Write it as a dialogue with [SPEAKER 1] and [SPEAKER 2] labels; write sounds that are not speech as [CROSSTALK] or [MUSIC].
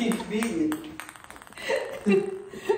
[SPEAKER 1] Enfim. [LAUGHS]